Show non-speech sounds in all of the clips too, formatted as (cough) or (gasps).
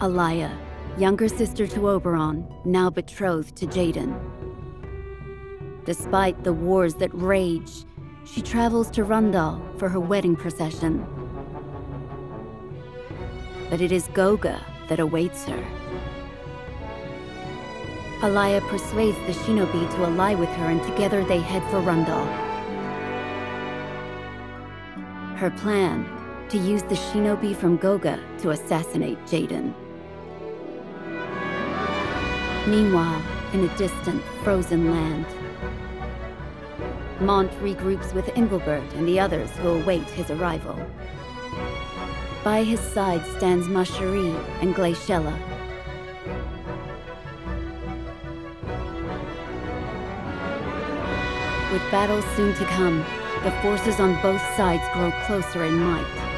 Alaya, younger sister to Oberon, now betrothed to Jaden. Despite the wars that rage, she travels to Rundal for her wedding procession. But it is Goga that awaits her. Alaya persuades the shinobi to ally with her and together they head for Rundal. Her plan, to use the shinobi from Goga to assassinate Jaden. Meanwhile, in a distant, frozen land, Mont regroups with Engelbert and the others who await his arrival. By his side stands Macherie and Glaciella, With battles soon to come, the forces on both sides grow closer in might.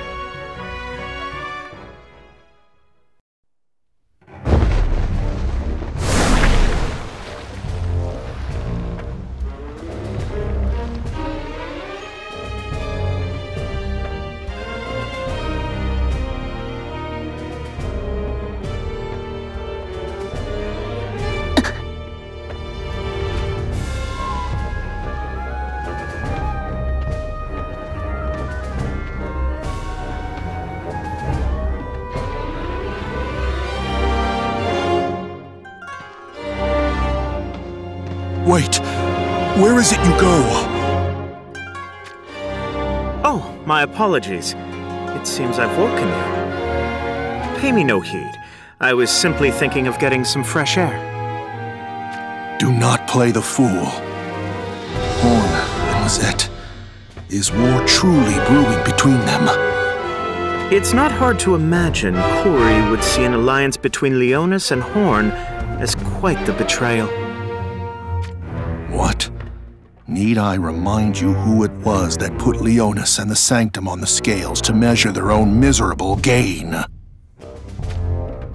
Apologies. It seems I've woken you. Pay me no heed. I was simply thinking of getting some fresh air. Do not play the fool. Horn and Lizette. Is war truly brewing between them? It's not hard to imagine Kuri would see an alliance between Leonis and Horn as quite the betrayal. Need I remind you who it was that put Leonis and the Sanctum on the scales to measure their own miserable gain?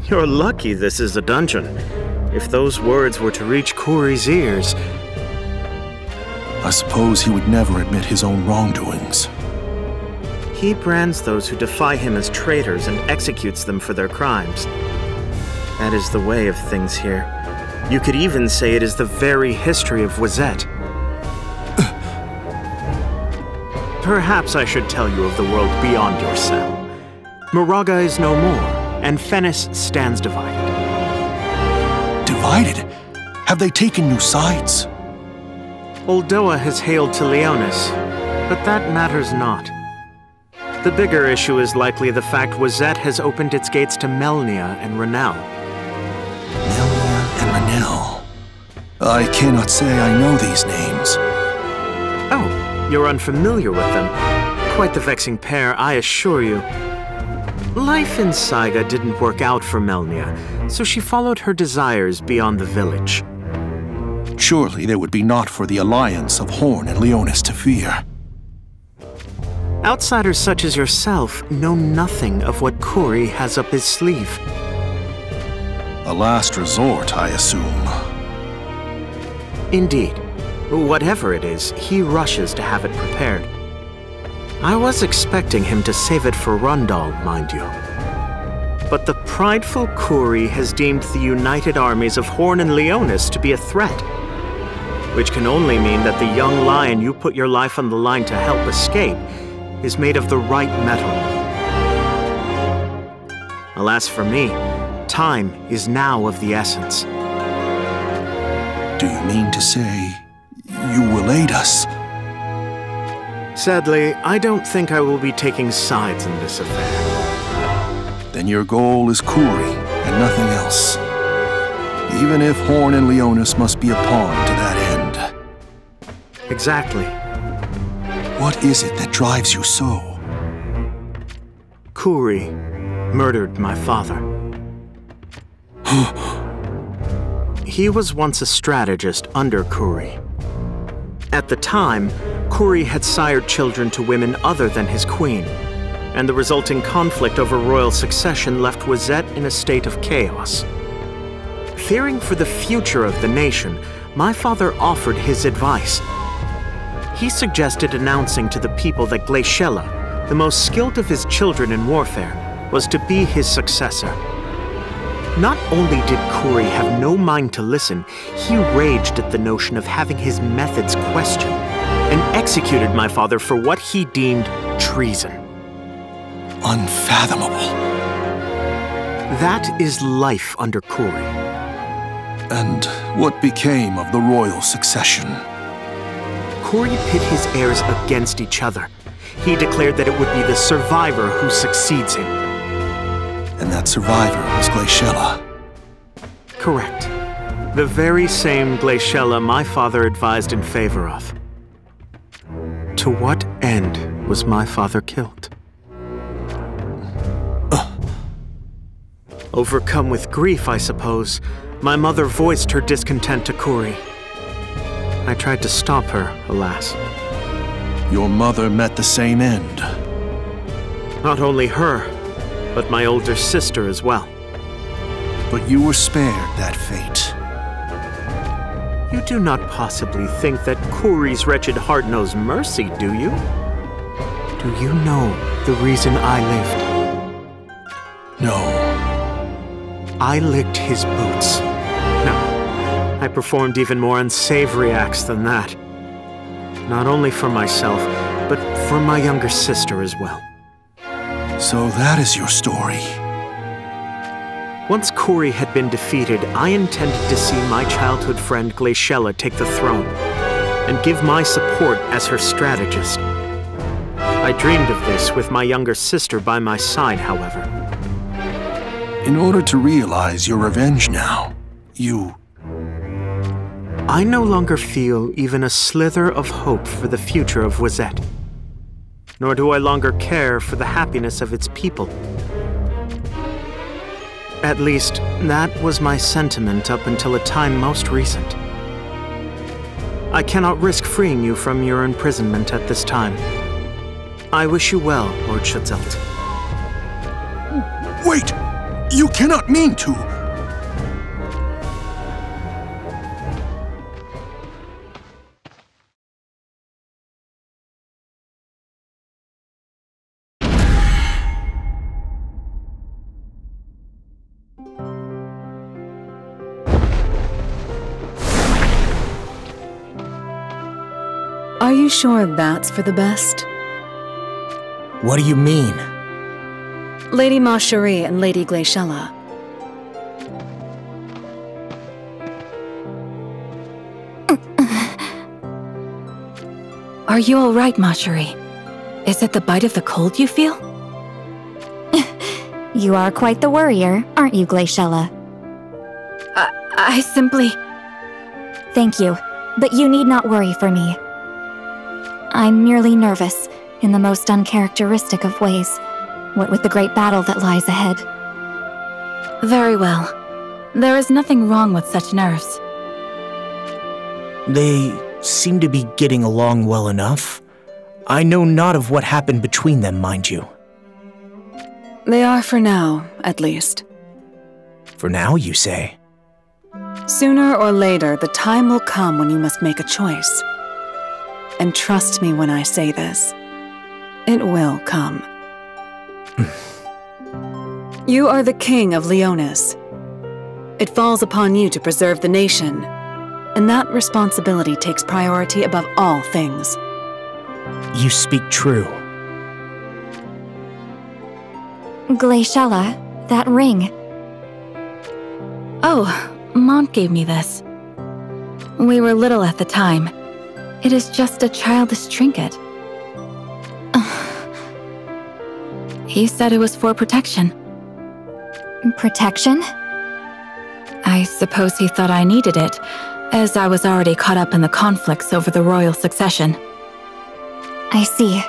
You're lucky this is a dungeon. If those words were to reach Kuri's ears... I suppose he would never admit his own wrongdoings. He brands those who defy him as traitors and executes them for their crimes. That is the way of things here. You could even say it is the very history of Wezett. Perhaps I should tell you of the world beyond your cell. Moraga is no more, and Fenis stands divided. Divided? Have they taken new sides? Oldoa has hailed to Leonis, but that matters not. The bigger issue is likely the fact Wezett has opened its gates to Melnia and Renel. Melnia and Renel. I cannot say I know these names. You're unfamiliar with them. Quite the vexing pair, I assure you. Life in Saiga didn't work out for Melnia, so she followed her desires beyond the village. Surely there would be naught for the alliance of Horn and Leonis to fear. Outsiders such as yourself know nothing of what Kuri has up his sleeve. A last resort, I assume. Indeed. Whatever it is, he rushes to have it prepared. I was expecting him to save it for Rundal, mind you. But the prideful Kuri has deemed the united armies of Horn and Leonis to be a threat. Which can only mean that the young lion you put your life on the line to help escape is made of the right metal. Alas for me, time is now of the essence. Do you mean to say you will aid us? Sadly, I don't think I will be taking sides in this affair. Then your goal is Kuri and nothing else. Even if Horn and Leonis must be a pawn to that end. Exactly. What is it that drives you so? Kuri murdered my father. (gasps) He was once a strategist under Kuri. At the time, Kuri had sired children to women other than his queen, and the resulting conflict over royal succession left Wezett in a state of chaos. Fearing for the future of the nation, my father offered his advice. He suggested announcing to the people that Glaciella, the most skilled of his children in warfare, was to be his successor. Not only did Kuri have no mind to listen, he raged at the notion of having his methods questioned and executed my father for what he deemed treason. Unfathomable. That is life under Kuri. And what became of the royal succession? Kuri pit his heirs against each other. He declared that it would be the survivor who succeeds him. And that survivor was Glaciella. Correct. The very same Glaciella my father advised in favor of. To what end was my father killed? Overcome with grief, I suppose, my mother voiced her discontent to Kuri. I tried to stop her, alas. Your mother met the same end. Not only her, but my older sister as well. But you were spared that fate. You do not possibly think that Kuri's wretched heart knows mercy, do you? Do you know the reason I lived? No. I licked his boots. No, I performed even more unsavory acts than that. Not only for myself, but for my younger sister as well. So that is your story. Once Kuri had been defeated, I intended to see my childhood friend Glaciella take the throne, and give my support as her strategist. I dreamed of this with my younger sister by my side, however. In order to realize your revenge now, you... I no longer feel even a slither of hope for the future of Wezett. Nor do I longer care for the happiness of its people. At least, that was my sentiment up until a time most recent. I cannot risk freeing you from your imprisonment at this time. I wish you well, Lord Schuzelt. Wait! You cannot mean to! Are you sure that's for the best? What do you mean? Lady Macherie and Lady Glaciella. Are you all right, Macherie? Is it the bite of the cold you feel? (laughs) You are quite the worrier, aren't you, Glaciella? I, I simply... Thank you, but you need not worry for me. I'm merely nervous, in the most uncharacteristic of ways, what with the great battle that lies ahead. Very well. There is nothing wrong with such nerves. They seem to be getting along well enough. I know not of what happened between them, mind you. They are for now, at least. For now, you say? Sooner or later, the time will come when you must make a choice. And trust me when I say this. It will come. (laughs) you are the king of Leonis. It falls upon you to preserve the nation, and that responsibility takes priority above all things. You speak true. Glaciella, that ring. Oh, Mont gave me this. We were little at the time. It is just a childish trinket. he said it was for protection. Protection? I suppose he thought I needed it, as I was already caught up in the conflicts over the royal succession. I see.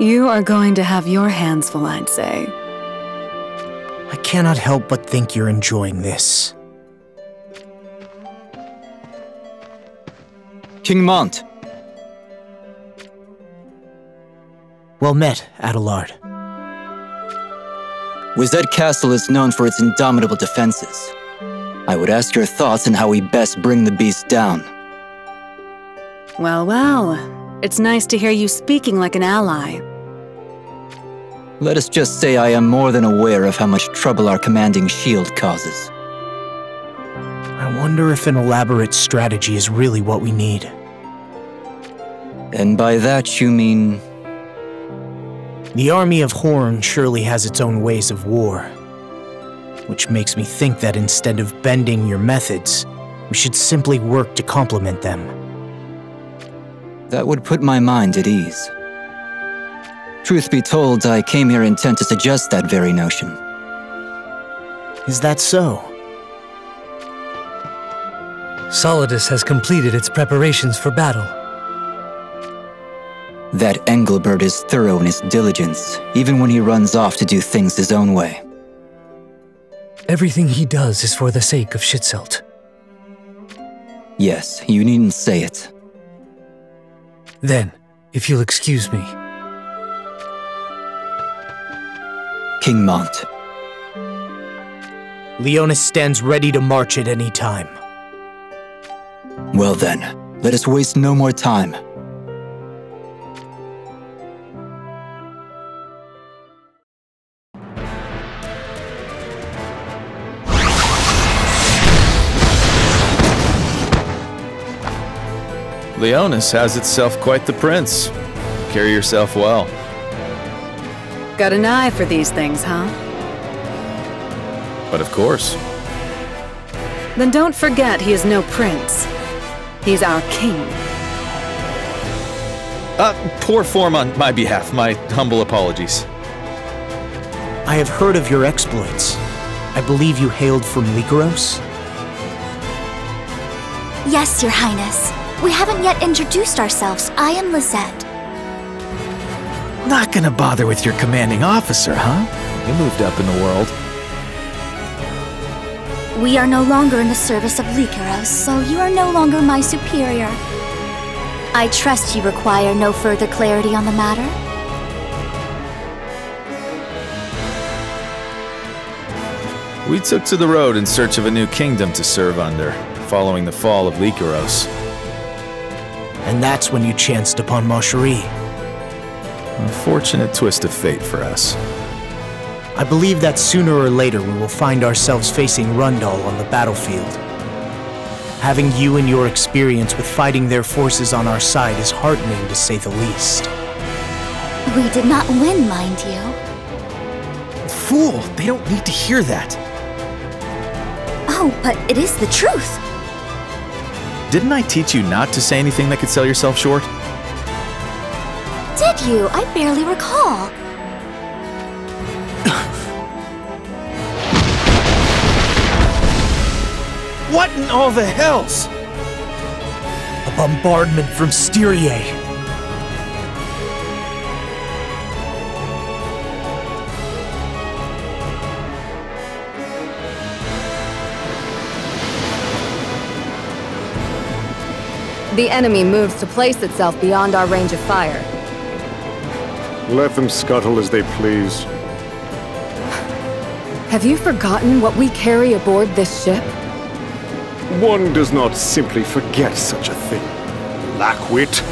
(laughs) you are going to have your hands full, I'd say. I cannot help but think you're enjoying this. King Mont. Well met, Adelard. Wezett Castle is known for its indomitable defenses. I would ask your thoughts on how we best bring the beast down. Well, well. It's nice to hear you speaking like an ally. Let us just say I am more than aware of how much trouble our commanding shield causes. I wonder if an elaborate strategy is really what we need. And by that you mean. The army of Horn surely has its own ways of war. Which makes me think that instead of bending your methods, we should simply work to complement them. That would put my mind at ease. Truth be told, I came here intent to suggest that very notion. Is that so? Solidus has completed its preparations for battle. That Engelbert is thorough in his diligence, even when he runs off to do things his own way. Everything he does is for the sake of Schuzelt. Yes, you needn't say it. Then, if you'll excuse me. King Mont. Leonis stands ready to march at any time. Well then, let us waste no more time. Leonis has itself quite the prince. Carry yourself well. Got an eye for these things, huh? But of course. Then don't forget he is no prince. He's our king. Uh, poor form on my behalf. My humble apologies. I have heard of your exploits. I believe you hailed from Lycaros? Yes, Your Highness. We haven't yet introduced ourselves. I am Lisette. Not gonna bother with your commanding officer, huh? You moved up in the world. We are no longer in the service of Lycaros, so you are no longer my superior. I trust you require no further clarity on the matter? We took to the road in search of a new kingdom to serve under, following the fall of Lycaros. And that's when you chanced upon Macherie. Unfortunate twist of fate for us. I believe that sooner or later we will find ourselves facing Rundal on the battlefield. Having you and your experience with fighting their forces on our side is heartening to say the least. We did not win, mind you. Fool! They don't need to hear that. Oh, but it is the truth. Didn't I teach you not to say anything that could sell yourself short? Did you? I barely recall. What in all the hells? A bombardment from Styria. The enemy moves to place itself beyond our range of fire. Let them scuttle as they please. Have you forgotten what we carry aboard this ship? One does not simply forget such a thing. Lackwit.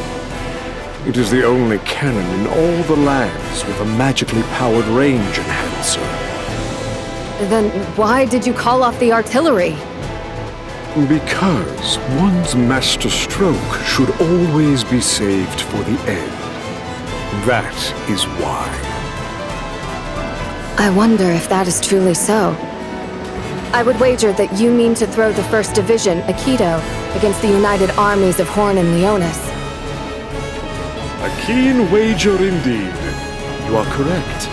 It is the only cannon in all the lands with a magically powered range enhancer. Then why did you call off the artillery? Because one's master stroke should always be saved for the end. That is why. I wonder if that is truly so. I would wager that you mean to throw the 1st Division, Akito, against the united armies of Horn and Leonis. A keen wager indeed. You are correct.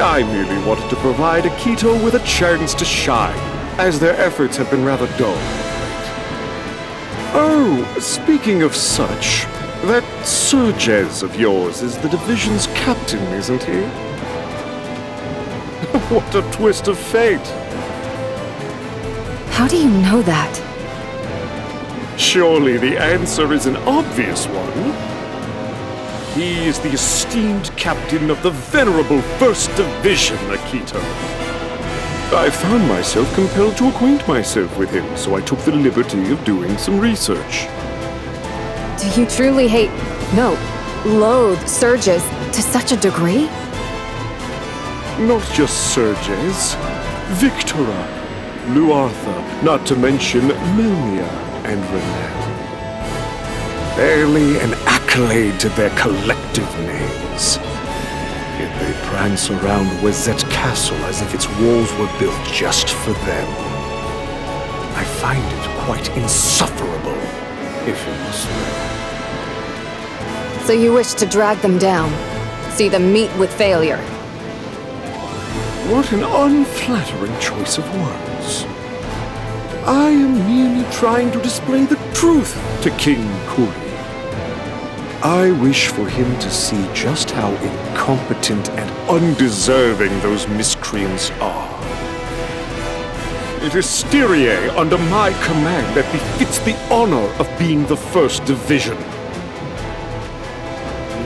I merely wanted to provide Akito with a chance to shine, as their efforts have been rather dull Oh, speaking of such, that Serjes of yours is the division's captain, isn't he? (laughs) what a twist of fate! How do you know that? Surely the answer is an obvious one. He is the esteemed captain of the venerable First Division, Akito. I found myself compelled to acquaint myself with him, so I took the liberty of doing some research. Do you truly hate, no, loathe Serjes To such a degree? Not just Serjes, Victora, Luartha, not to mention Melnia and Renel. Barely an accolade to their collective names. Yet they prance around Wezett Castle as if its walls were built just for them. I find it quite insufferable, if you must. So you wish to drag them down? See them meet with failure? What an unflattering choice of words. I am merely trying to display the truth to King Kuri. I wish for him to see just how incompetent and undeserving those miscreants are. It is Styria under my command that befits the honor of being the First Division.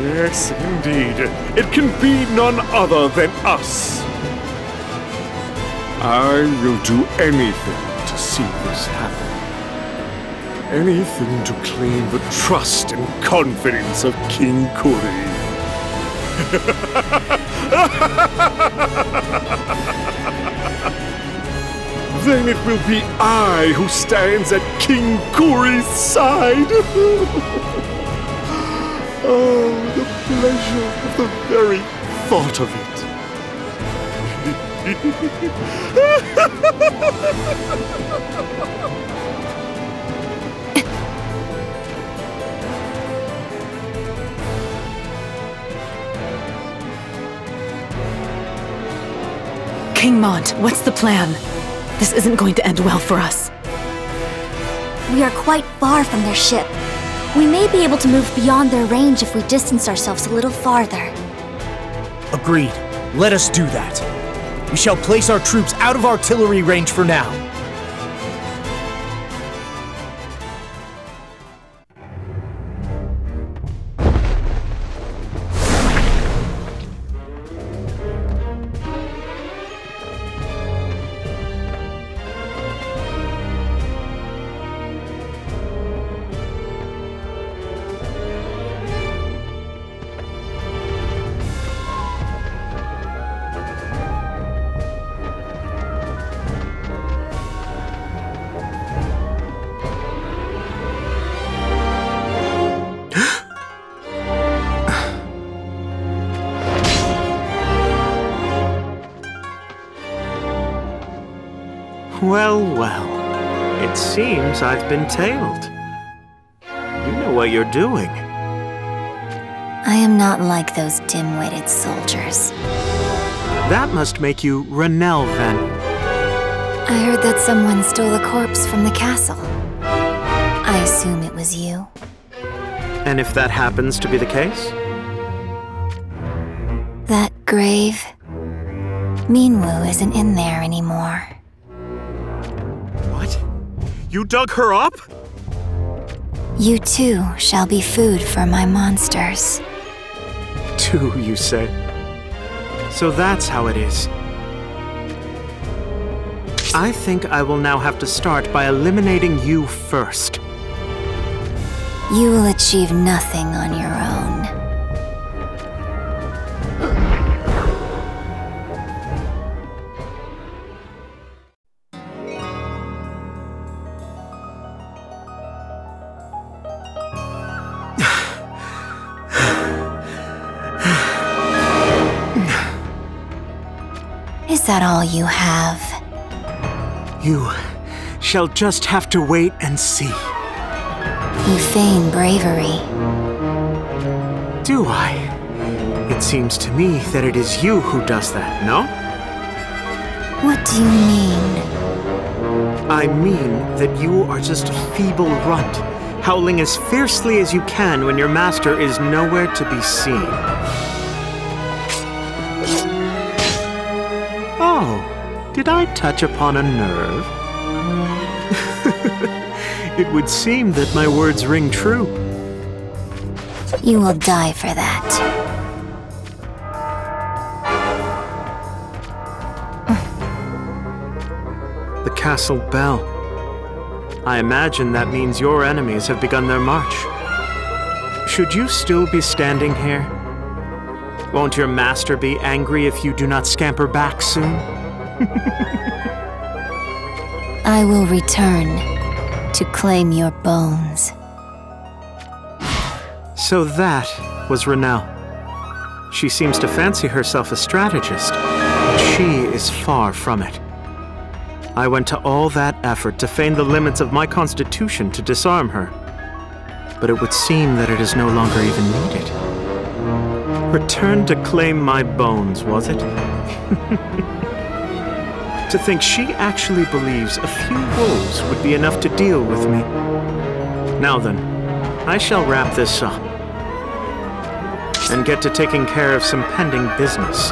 Yes, indeed. It can be none other than us. I will do anything to see this happen. Anything to claim the trust and confidence of King Kuri. (laughs) then it will be I who stands at King Kuri's side. (laughs) oh, the pleasure of the very thought of it. (laughs) King Mont, what's the plan? This isn't going to end well for us. We are quite far from their ship. We may be able to move beyond their range if we distance ourselves a little farther. Agreed. Let us do that. We shall place our troops out of artillery range for now. Well, well. It seems I've been tailed. You know what you're doing. I am not like those dim-witted soldiers. That must make you Renel, then. I heard that someone stole a corpse from the castle. I assume it was you. And if that happens to be the case? That grave... Minwu isn't in there anymore. You dug her up? You too shall be food for my monsters. Two, you say? So that's how it is. I think I will now have to start by eliminating you first. You will achieve nothing on your own. That all you have? You shall just have to wait and see. You feign bravery. Do I? It seems to me that it is you who does that, no? What do you mean? I mean that you are just a feeble runt, howling as fiercely as you can when your master is nowhere to be seen. Oh, did I touch upon a nerve? (laughs) it would seem that my words ring true. You will die for that. The castle bell. I imagine that means your enemies have begun their march. Should you still be standing here? Won't your master be angry if you do not scamper back soon? I will return to claim your bones. So that was Renelle. She seems to fancy herself a strategist, but she is far from it. I went to all that effort to feign the limits of my constitution to disarm her. But it would seem that it is no longer even needed. Return to claim my bones, was it? (laughs) to think she actually believes a few wolves would be enough to deal with me. Now then, I shall wrap this up and get to taking care of some pending business.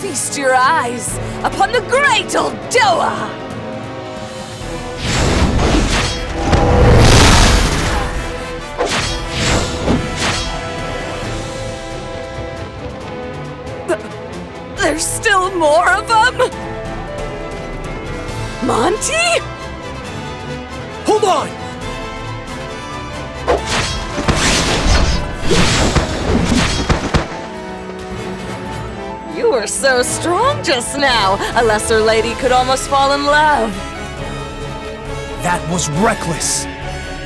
Feast your eyes upon the great Uldoa! There's still more of them? Monty? Hold on! You were so strong just now. A lesser lady could almost fall in love. That was reckless.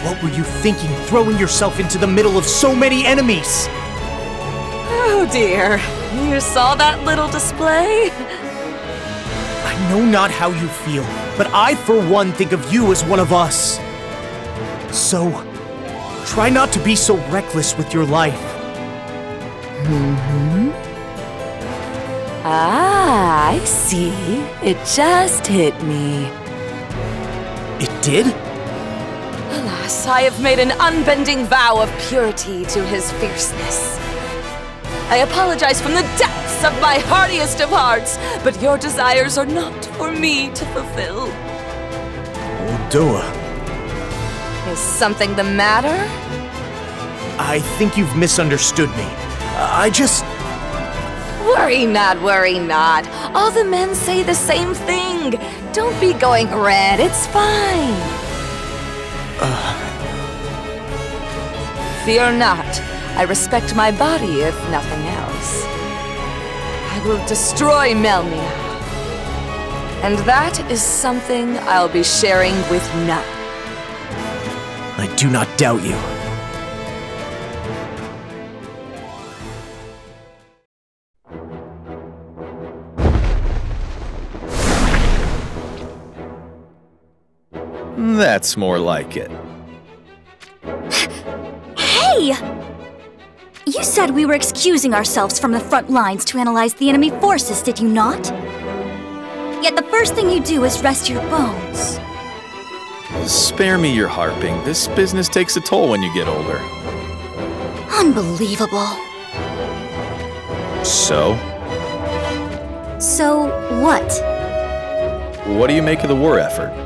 What were you thinking, throwing yourself into the middle of so many enemies? Oh dear. You saw that little display? I know not how you feel, but I, for one, think of you as one of us. So, try not to be so reckless with your life. Mm-hmm. Ah, I see. It just hit me. It did? Alas, I have made an unbending vow of purity to his fierceness. I apologize from the depths of my heartiest of hearts, but your desires are not for me to fulfill. Uldoa. Is something the matter? I think you've misunderstood me. I just. Worry not, worry not. All the men say the same thing. Don't be going red, it's fine. Uh. Fear not. I respect my body, if nothing else. I will destroy Melnia. And that is something I'll be sharing with none. I do not doubt you. That's more like it. Hey! You said we were excusing ourselves from the front lines to analyze the enemy forces, did you not? Yet the first thing you do is rest your bones. Spare me your harping. This business takes a toll when you get older. Unbelievable. So? So, what? What do you make of the war effort?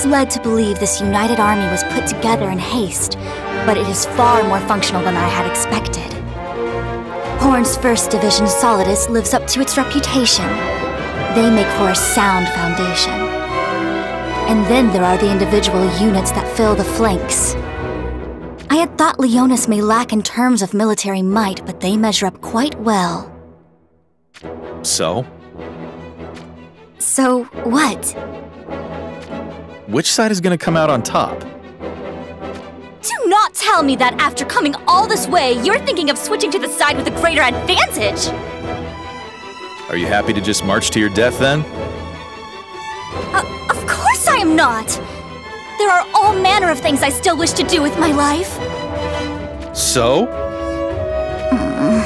I was led to believe this united army was put together in haste, but it is far more functional than I had expected. Horn's 1st Division Solidus lives up to its reputation. They make for a sound foundation. And then there are the individual units that fill the flanks. I had thought Leonis may lack in terms of military might, but they measure up quite well. So? So, what? Which side is gonna come out on top? Do not tell me that after coming all this way, you're thinking of switching to the side with a greater advantage! Are you happy to just march to your death then? Uh, of course I am not! There are all manner of things I still wish to do with my life. So? Mm.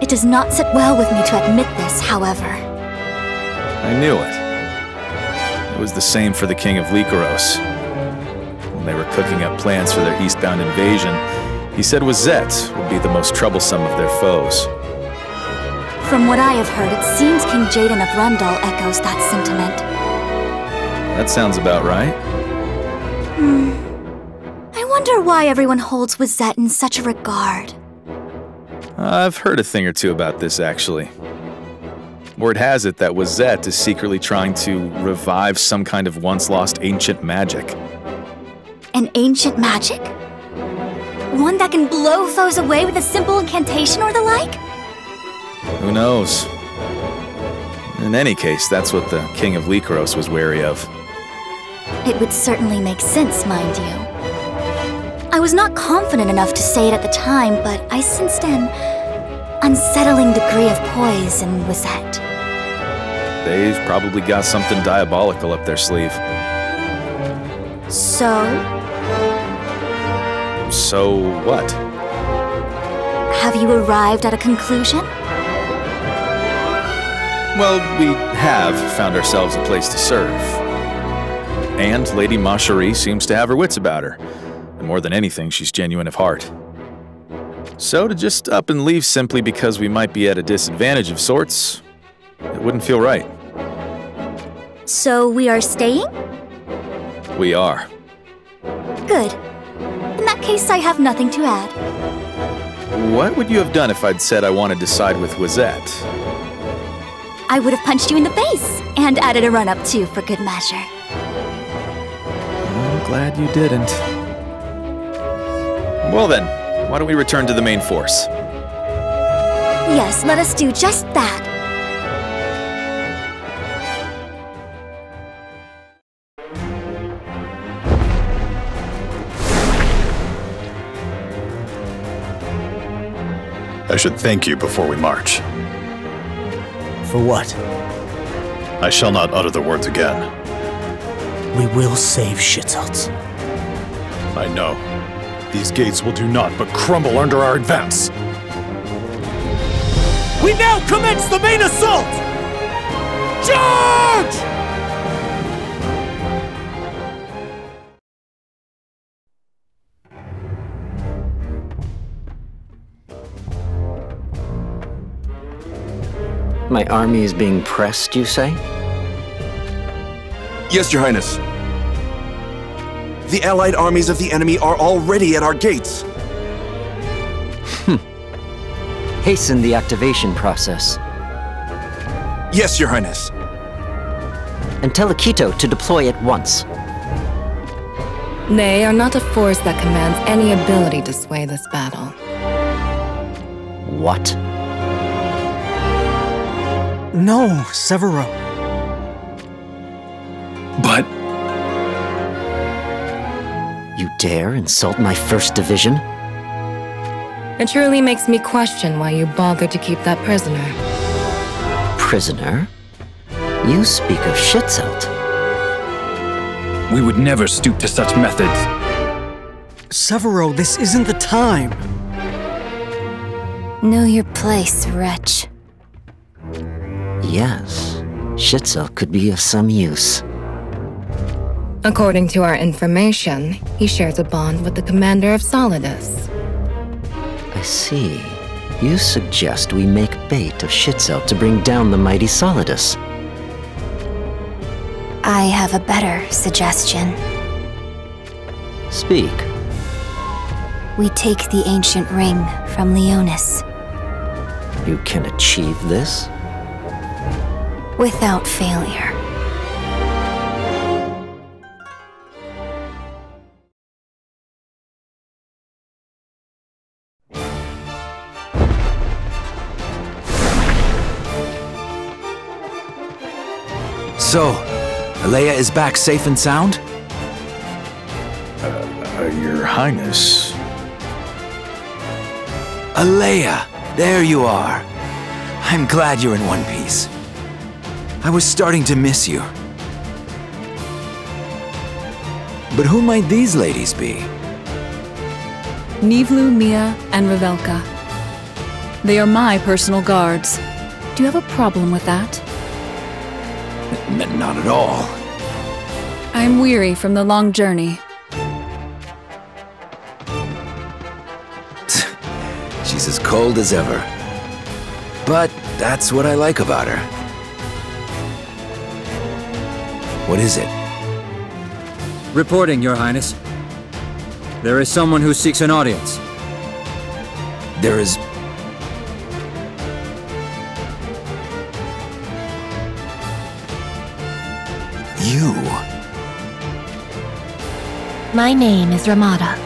It does not sit well with me to admit this, however. I knew it. Was the same for the King of Lycaros. When they were cooking up plans for their eastbound invasion, he said Wezett would be the most troublesome of their foes. From what I have heard, it seems King Jaden of Rundal echoes that sentiment. That sounds about right. Hmm. I wonder why everyone holds Wezett in such a regard. I've heard a thing or two about this, actually. Word has it that Wezett is secretly trying to revive some kind of once lost ancient magic. An ancient magic? One that can blow foes away with a simple incantation or the like? Who knows? In any case, that's what the King of Lycaros was wary of. It would certainly make sense, mind you. I was not confident enough to say it at the time, but I sensed an unsettling degree of poise in Wezett. They've probably got something diabolical up their sleeve. So? So what? Have you arrived at a conclusion? Well, we have found ourselves a place to serve. And Lady Macherie seems to have her wits about her. And more than anything, she's genuine of heart. So to just up and leave simply because we might be at a disadvantage of sorts, it wouldn't feel right. So we are staying? We are. Good. In that case, I have nothing to add. What would you have done if I'd said I wanted to side with Wezett? I would have punched you in the face and added a run-up too for good measure. I'm glad you didn't. Well then, why don't we return to the main force? Yes, let us do just that. I should thank you before we march. For what? I shall not utter the words again. We will save Schuzelts. I know. These gates will do naught but crumble under our advance. We now commence the main assault! Charge! My army is being pressed, you say? Yes, Your Highness. The allied armies of the enemy are already at our gates. Hmm. Hasten the activation process. Yes, Your Highness. And tell Akito to deploy at once. They are not a force that commands any ability to sway this battle. What? No, Severo. But... You dare insult my first division? It truly makes me question why you bothered to keep that prisoner. Prisoner? You speak of Schuzelt. We would never stoop to such methods. Severo, this isn't the time. Know your place, wretch. Yes, Schuzelt could be of some use. According to our information, he shares a bond with the commander of Solidus. I see. You suggest we make bait of Schuzelt to bring down the mighty Solidus. I have a better suggestion. Speak. We take the ancient ring from Leonis. You can achieve this? Without failure. So, Alea is back safe and sound? Uh, uh, Your Highness. Alea, there you are. I'm glad you're in one piece. I was starting to miss you. But who might these ladies be? Nivlu, Mia, and Revelka. They are my personal guards. Do you have a problem with that? N not at all. I'm weary from the long journey. She's as cold as ever. But that's what I like about her. What is it? Reporting, Your Highness. There is someone who seeks an audience. There is... You... My name is Ramada.